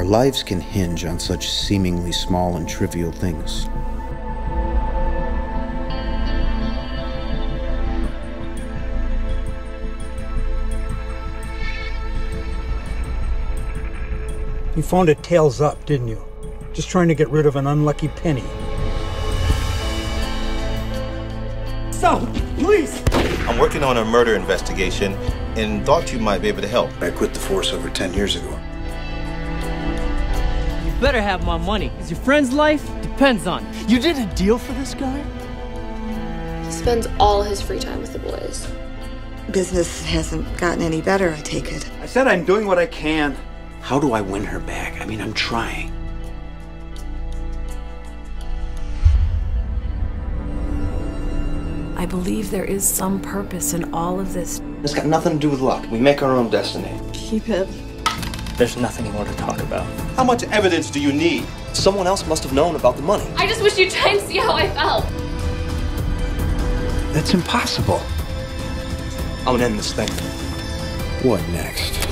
Our lives can hinge on such seemingly small and trivial things. You phoned it tails up, didn't you? Just trying to get rid of an unlucky penny. Stop, please! I'm working on a murder investigation and thought you might be able to help. I quit the force over 10 years ago. You better have my money, because your friend's life depends on it. You did a deal for this guy? He spends all his free time with the boys. Business hasn't gotten any better, I take it. I said I'm doing what I can. How do I win her back? I mean, I'm trying. I believe there is some purpose in all of this. It's got nothing to do with luck. We make our own destiny. Keep it. There's nothing more to talk about. How much evidence do you need? Someone else must have known about the money. I just wish you'd try and see how I felt. That's impossible. I'm gonna end this thing. What next?